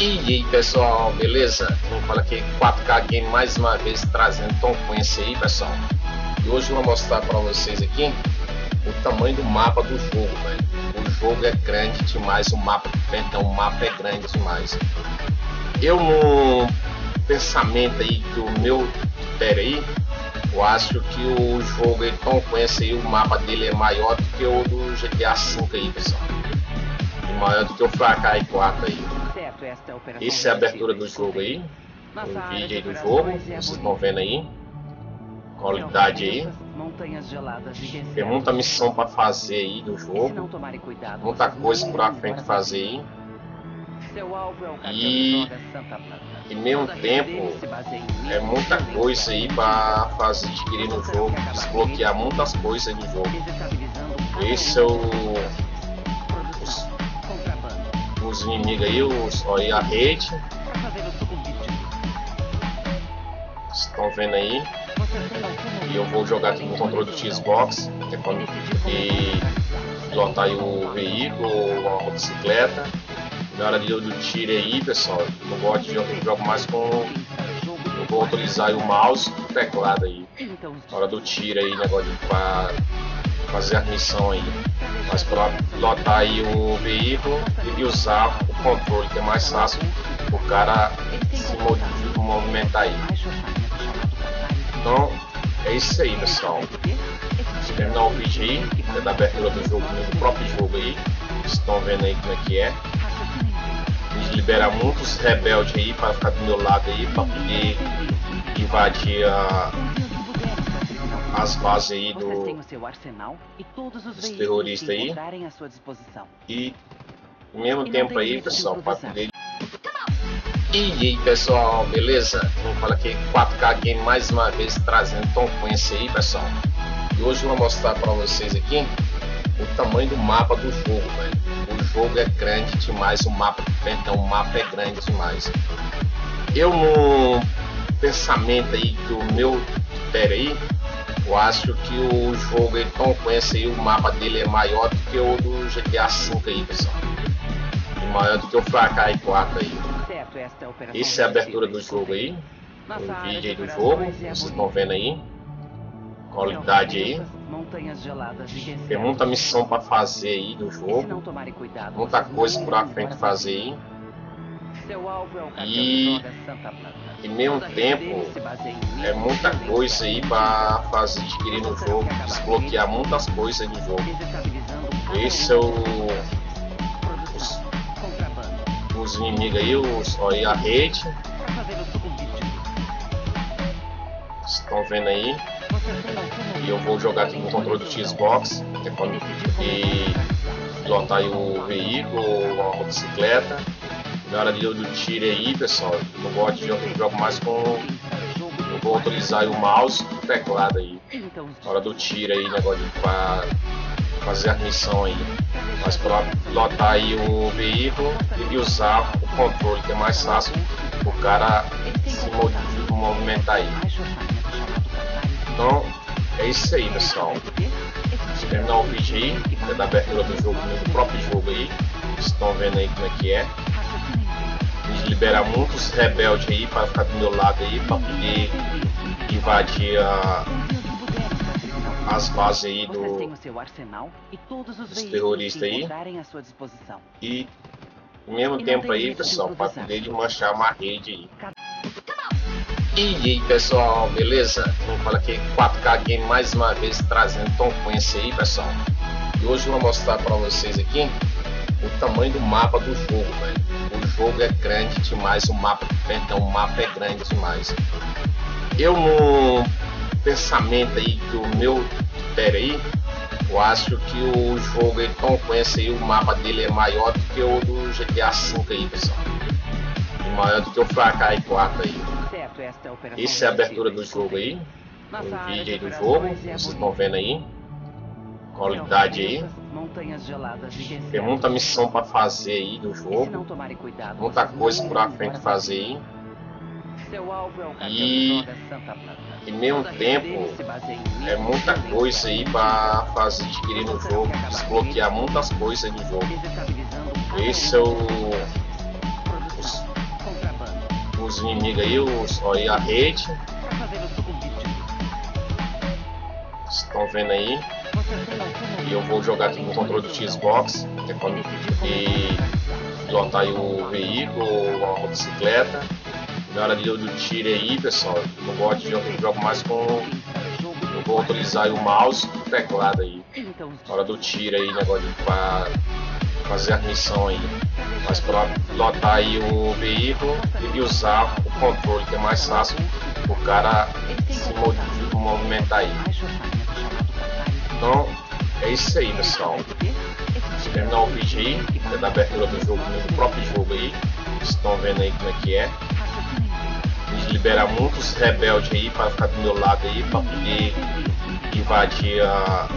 E aí pessoal, beleza? Vamos falar aqui 4K Game mais uma vez trazendo Tom Clancy aí pessoal. E hoje eu vou mostrar para vocês aqui o tamanho do mapa do jogo, velho. O jogo é grande demais, o mapa, perdão, o mapa é grande demais. Eu no pensamento aí do meu critério aí, eu acho que o jogo aí, Tom Clancy aí, o mapa dele é maior do que o do GTA V aí, pessoal. E maior do que o Far Cry 4 aí. Essa é a abertura do jogo aí. O vídeo aí do jogo. Vocês estão vendo aí. Qualidade aí. Tem muita missão para fazer aí do jogo. Muita coisa por frente fazer aí. E em meio tempo é muita coisa aí para fazer adquirir no jogo, desbloquear muitas coisas do jogo. Esse é o os inimigos aí, os, ó, aí a rede. Estão vendo aí. E eu vou jogar aqui no controle do Xbox, é quando e pilotar aí o veículo ou a motocicleta. Na hora de eu tiro aí, pessoal, eu não gosto de jogar, jogo mais com. Eu vou utilizar o mouse e o teclado aí. Na hora do tiro aí, negócio de pra fazer a missão aí. Mas para pilotar aí o veículo e usar o controle, que é mais fácil o cara se movimentar aí. Então é isso aí pessoal. Terminar o vídeo aí, é da abertura do jogo, do próprio jogo aí. Vocês estão vendo aí como é que é. A gente libera muitos rebeldes aí para ficar do meu lado aí, para poder invadir a as bases aí do, dos terroristas aí. E ao mesmo tempo aí, pessoal, para poder. E aí pessoal, beleza? Vamos falar aqui 4K Game mais uma vez trazendo Tom Clancy aí, pessoal. E hoje eu vou mostrar para vocês aqui o tamanho do mapa do jogo, velho. O jogo é grande demais, o mapa, perdão, o mapa é grande demais. Eu no pensamento aí do meu critério aí, eu acho que o jogo ele Tom Clancy aí, o mapa dele é maior do que o do GTA V aí, pessoal. E maior do que o Far Cry 4 aí. Essa é a abertura do jogo aí. O vídeo aí do jogo. Vocês estão vendo aí. Qualidade aí. Tem muita missão para fazer aí do jogo. Muita coisa por frente fazer aí. E em meio tempo é muita coisa aí para fazer adquirir no jogo, desbloquear muitas coisas do jogo. Esse é o os, os inimigos aí, os, aí a rede. Estão vendo aí. E eu vou jogar aqui no controle do Xbox, é e pilotar aí o veículo ou a motocicleta. Na hora de do tiro aí, pessoal, eu gosto de jogar, jogo mais com. Eu vou utilizar o mouse e o teclado aí. Na hora do tiro aí, negócio de pra fazer a missão aí. Mas para pilotar aí o veículo e usar o controle, que é mais fácil o cara se movimentar aí. Então é isso aí pessoal. Terminar o vídeo aí, é da abertura do jogo, do próprio jogo aí. Vocês estão vendo aí como é que é liberar muitos rebeldes aí para ficar do meu lado aí, para poder invadir a, as bases aí do, dos terroristas aí. E ao mesmo tempo aí, pessoal, para poder desmanchar uma rede aí. E aí pessoal, beleza? Vamos falar aqui 4K Game mais uma vez trazendo Tom Clancy aí pessoal. E hoje eu vou mostrar para vocês aqui o tamanho do mapa do jogo, velho. O jogo é grande demais, o mapa, perdão, o mapa é grande demais. Eu no pensamento aí do meu critério aí, eu acho que o jogo ele Tom Clancy aí, o mapa dele é maior do que o do GTA V aí, pessoal. E maior do que o Far Cry 4 aí. Essa é a abertura do jogo aí. O vídeo aí do jogo, vocês estão vendo aí. Qualidade aí. Tem muita missão para fazer aí do jogo. Muita coisa por a frente fazer aí. E em meio tempo é muita coisa aí para fazer adquirir no jogo, desbloquear muitas coisas do jogo. Esse é o os, inimigos aí, os, aí a rede. Estão vendo aí. E eu vou jogar aqui no controle do Xbox. Que é quando e pilotar aí o veículo ou a motocicleta. Na hora de, do tiro aí, pessoal, eu não gosto de jogar, jogo mais com. Eu vou utilizar o mouse e o teclado aí. Na hora do tiro aí, negócio de pra fazer a missão aí. Mas para pilotar aí o veículo e usar o controle, que é mais fácil o cara se movimentar aí. Então, é isso aí, pessoal. Terminar o vídeo aí, é da abertura do jogo, do próprio jogo aí. Vocês estão vendo aí como é que é. A liberar muitos rebeldes aí para ficar do meu lado aí, para poder invadir a,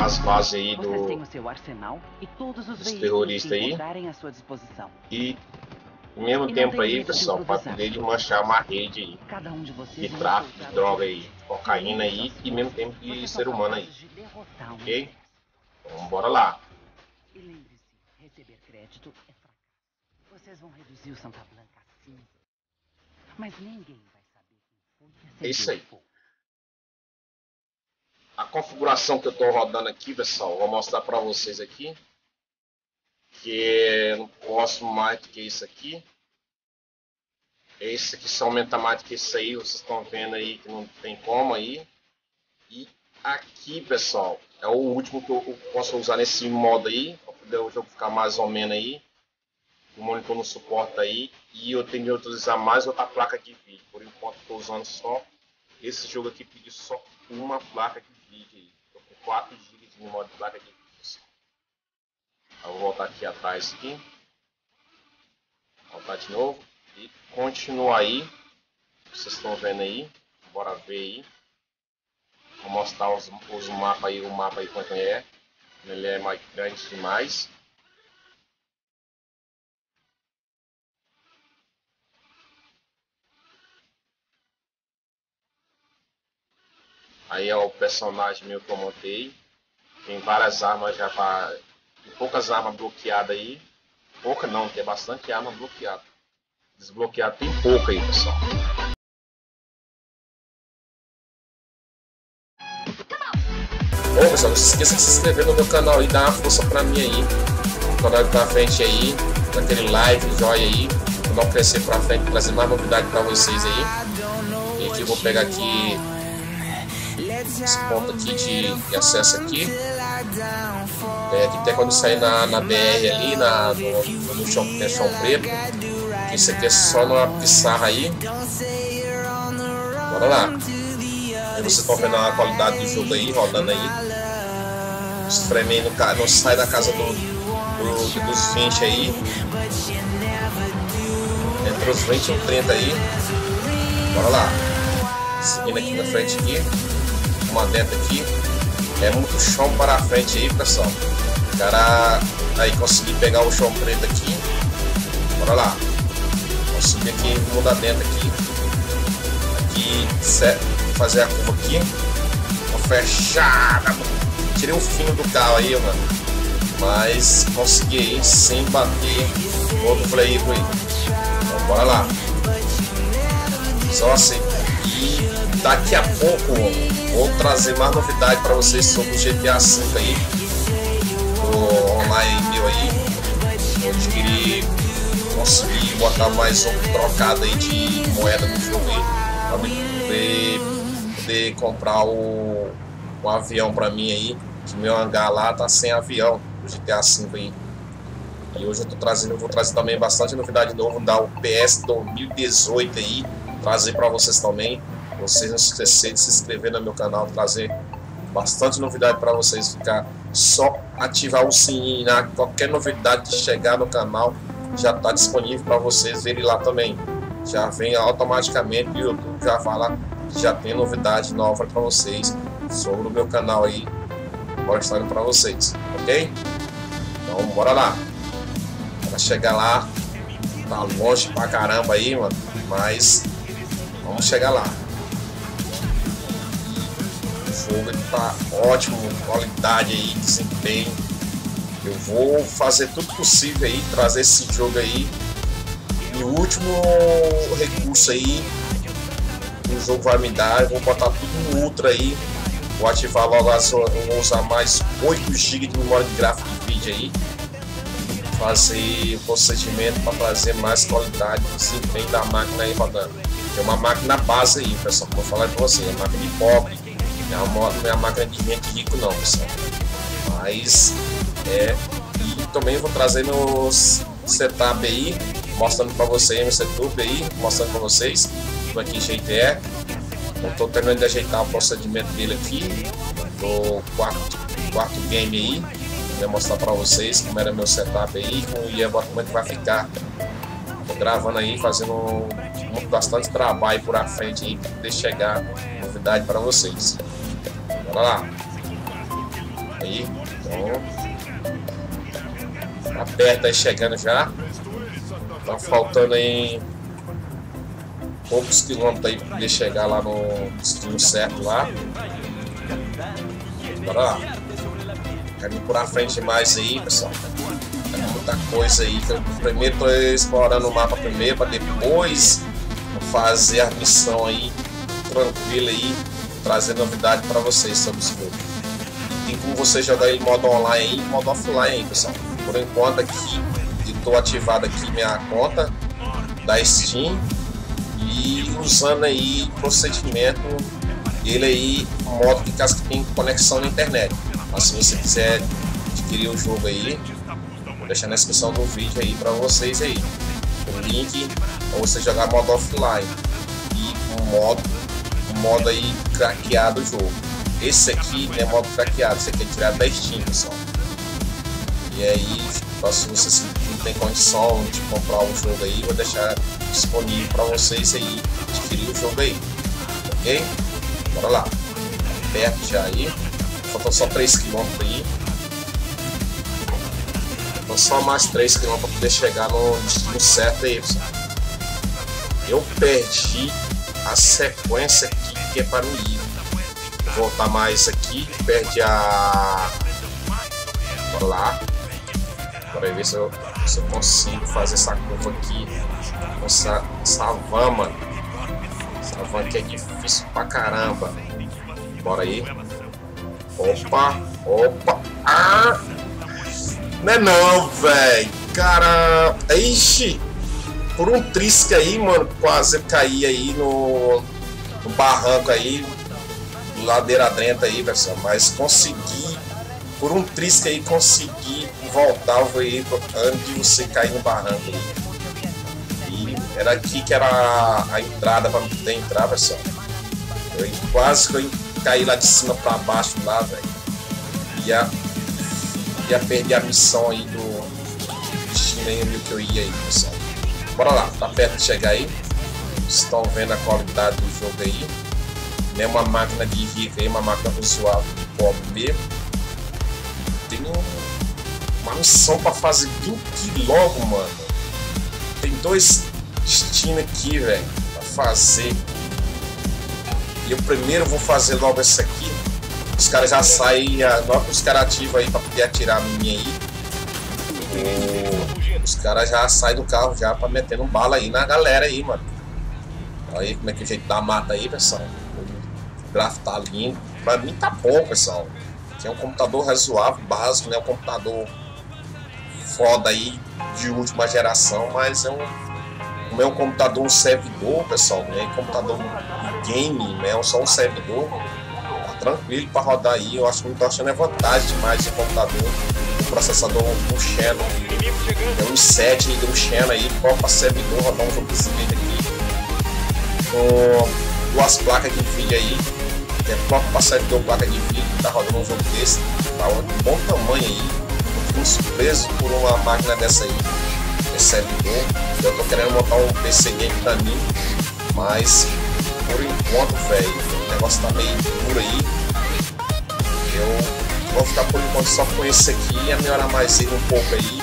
as bases aí do, dos terroristas aí. E ao mesmo e tempo aí, pessoal, para poder desmanchar uma rede aí de tráfico de droga aí, cocaína aí e mesmo tempo de ser humano aí. Ok? Então bora lá. E lembre-se, receber crédito é fracasso. Vocês vão reduzir o Santa Blanca a cinza. Mas ninguém vai saber quem foi É isso aí. A configuração que eu estou rodando aqui, pessoal, vou mostrar para vocês aqui que não posso mais do que isso aqui. Esse aqui só aumenta mais do que isso aí, vocês estão vendo aí que não tem como aí. E aqui, pessoal, é o último que eu posso usar nesse modo aí, para poder o jogo ficar mais ou menos aí. O monitor não suporta aí. E eu tenho que utilizar mais outra placa de vídeo. Por enquanto estou usando só esse jogo aqui, pediu só uma placa de vídeo aí. Estou com 4 GB de memória de placa de vídeo. Eu vou voltar aqui atrás aqui. Voltar de novo. E continuar aí. Vocês estão vendo aí. Bora ver aí. Vou mostrar os, os mapas aí, o mapa aí quanto é. Ele é mais grande demais. Aí é o personagem meu que eu montei. Tem várias armas já para poucas armas bloqueadas aí. Pouca não, tem bastante arma bloqueada. Desbloqueado tem pouca aí, pessoal. Bom, pessoal, não se esqueça de se inscrever no meu canal e dar uma força pra mim aí. O canal pra frente aí, daquele like, joia aí. O canal crescer pra frente, trazer mais novidade pra vocês aí. E aqui eu vou pegar aqui esse ponto aqui de, de acesso aqui. É, que até quando sair na, na BR ali, na, no, no chão, é chão preto. Isso aqui é só numa pissarra aí. Bora lá. Vocês estão vendo a qualidade do jogo aí, rodando aí. Espremendo, não sai da casa do, do, dos 20 aí. Entre os 20 e os 30 aí. Bora lá. Seguindo aqui na frente aqui. Uma dentro aqui. É muito chão para frente aí, pessoal. O cara aí consegui pegar o chão preto aqui. Bora lá. Consegui aqui mudar dentro aqui. Aqui, certo. Fazer a curva aqui. Uma fechada. Tirei o fino do carro aí, mano. Mas consegui aí sem bater outro veículo aí. Então bora lá. Só assim. E daqui a pouco vou trazer mais novidade para vocês sobre o GTA V aí, o online meu aí, eu adquiri, consegui botar mais um trocado aí de moeda no jogo aí, poder, poder comprar o, um avião para mim aí, que meu hangar lá tá sem avião, o GTA V aí. E hoje eu tô trazendo, eu vou trazer também bastante novidade novo da PS 2018 aí, trazer para vocês também. Vocês não se de se inscrever no meu canal, trazer bastante novidade para vocês ficar. Só ativar o sininho, né? qualquer novidade de chegar no canal já está disponível para vocês verem lá também. Já vem automaticamente o YouTube já fala que já tem novidade nova para vocês sobre o meu canal aí, mostrando para vocês, ok? Então bora lá. Para chegar lá, tá longe pra caramba aí, mano, mas vamos chegar lá jogo ele tá ótimo, qualidade aí, desempenho. Eu vou fazer tudo possível aí, trazer esse jogo aí E o último recurso aí que o jogo vai me dar, eu vou botar tudo no Ultra aí. Vou ativar logo as. Vou usar mais 8 GB de memória de gráfico de vídeo aí. Fazer o procedimento para trazer mais qualidade e desempenho da máquina aí rodando. É uma máquina base aí, pessoal. Vou falar para você, é máquina de pobre. É uma, não é uma máquina de rico não, pessoal. Mas é. E também vou trazer meus setup aí, mostrando para vocês meu setup aí, mostrando para vocês como aqui jeito é. Eu tô terminando de ajeitar o procedimento dele aqui do quarto, quarto game aí. Vou mostrar para vocês como era meu setup aí e como é que vai ficar. Tô gravando aí, fazendo bastante trabalho por a frente aí para poder chegar novidade para vocês. Bora lá. Aí, então. Tá perto aí chegando já. Tá faltando aí poucos quilômetros aí para poder chegar lá no destino certo lá. Bora lá. Quero por a frente mais aí, pessoal. Tem muita coisa aí. Eu primeiro tô explorando o mapa primeiro para depois fazer a missão aí tranquila aí, trazer novidade para vocês sobre o jogo. Tem como você jogar ele modo online e modo offline pessoal. Por enquanto aqui, estou ativado aqui minha conta da Steam e usando aí procedimento ele aí modo que caso que tem conexão na internet. Mas se você quiser adquirir o jogo aí, vou deixar na descrição do vídeo aí para vocês aí. O link para você jogar modo offline e modo, modo aí craqueado o jogo. Esse aqui é modo craqueado, aqui é tirado da Steam, pessoal. E aí, se você não tem condição de comprar o jogo aí, vou deixar disponível para vocês aí adquirir o jogo aí. Ok? Bora lá. Perto já aí. Faltam só 3 km aí. Faltam só mais 3 km para poder chegar no destino certo aí, pessoal. Eu perdi a sequência que é para o. Vou voltar mais aqui. Perdi a. Bora lá. Bora ver se eu, se eu consigo fazer essa curva aqui van, mano. Essa van aqui é difícil pra caramba. Bora aí. Opa, opa. Ah! Não é não, velho. Cara. Ixi! Por um trisque aí, mano, quase caí aí no, no barranco aí. Ladeira adrenta aí, pessoal. Mas consegui. Por um trisque aí, consegui voltar o veículo antes de você cair no barranco aí. Era aqui que era a, entrada para poder entrar, pessoal. Eu quase que eu caí lá de cima para baixo lá, velho. Ia, ia perder a missão aí do destino aí que eu ia aí, pessoal. Bora lá, tá perto de chegar aí. Estão vendo a qualidade do jogo aí. Não é uma máquina de rica aí, uma máquina visual pobre mesmo. Tem uma missão para fazer bem aqui logo, mano. Tem dois destino aqui, velho, pra fazer. E eu primeiro vou fazer logo essa aqui. Os caras já saem, logo os caras ativam aí pra poder atirar a minha aí. O, os caras já saem do carro já pra metendo bala aí na galera aí, mano. Olha aí como é que o jeito da mata aí, pessoal. O gráfico tá lindo. Pra mim tá bom, pessoal. Que é um computador razoável, básico, né? Um computador foda aí de última geração, mas é um é um computador um servidor, pessoal, é um computador game, não é só um servidor. Tá tranquilo para rodar aí, eu acho que não tô achando é vantagem demais de computador, processador um Xenon, é um i7 e um Xenon aí, para servidor rodar um jogo desse vídeo aqui, com duas placas de vídeo aí, é próprio para servidor placa de vídeo, tá rodando um jogo desse, tá um bom tamanho aí, eu surpreso por uma máquina dessa aí servidor. Eu tô querendo montar um PC game pra mim, mas por enquanto, velho, o negócio tá meio duro aí. Eu vou ficar por enquanto só com esse aqui e melhorar mais ele um pouco aí.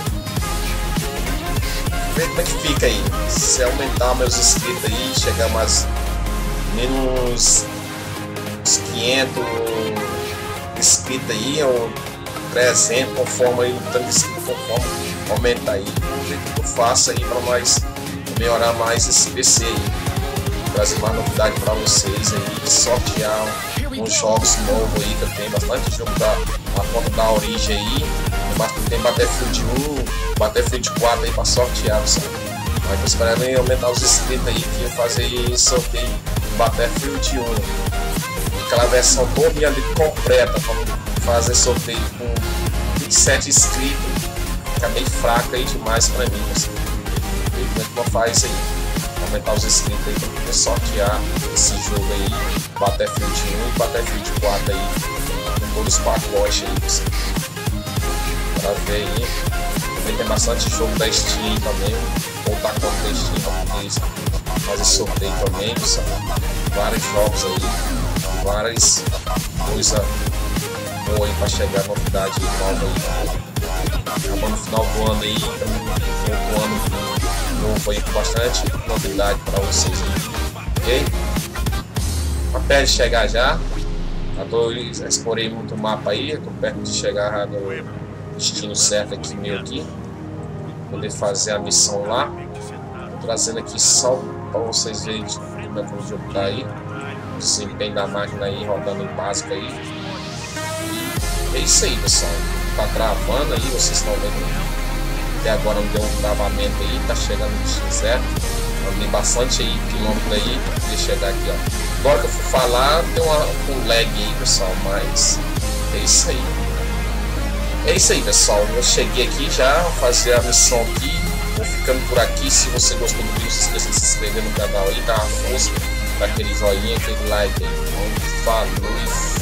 Ver como é que fica aí. Se aumentar meus inscritos aí, chegar mais menos uns 500 inscritos aí, ou 300, conforme aí o tanto de inscritos, conforme aumenta aí. O jeito que eu faço aí para nós melhorar mais esse PC aí. Trazer mais novidade para vocês aí, sortear uns jogos novos aí, que eu tenho bastante jogo da, na conta da origem aí. Tem Battlefield 1, Battlefield 4 aí para sortear. Mas tô esperando aumentar os inscritos aí que fazer sorteio Battlefield 1. Aquela versão toda ali completa, para fazer sorteio com 27 inscritos. Fica meio fraca aí demais para mim, pessoal. Como é que eu faço aí? Aumentar os inscritos aí para poder sortear esse jogo aí, Battlefield 1 e Battlefield 4 aí, com todos os pacotes aí, pessoal. Pra ver aí. Também tem bastante jogo da Steam também, voltar com o Steam para poder fazer sorteio também, pessoal. Vários jogos aí, várias coisas boas aí para chegar novidade nova aí. Acabando no final do ano aí, um ano novo aí com bastante novidade para vocês aí. Ok? Até de chegar já. Já tô, explorei muito o mapa aí, estou perto de chegar no destino certo aqui meu aqui. Poder fazer a missão lá. Tô trazendo aqui só para vocês verem como é que o jogo tá aí. O desempenho da máquina aí rodando em básico aí. E é isso aí pessoal. Tá travando aí, vocês estão vendo até agora não deu um travamento aí, tá chegando no destino certo. Andei bastante aí, quilômetro aí, pra chegar aqui, ó. Agora que eu for falar, tem uma, um lag aí, pessoal, mas é isso aí. É isso aí, pessoal. Eu cheguei aqui já, fazer a missão aqui. Vou ficando por aqui. Se você gostou do vídeo, se esqueça de se inscrever no canal aí, dar uma força, dar aquele joinha, aquele like aí. Falou e fui.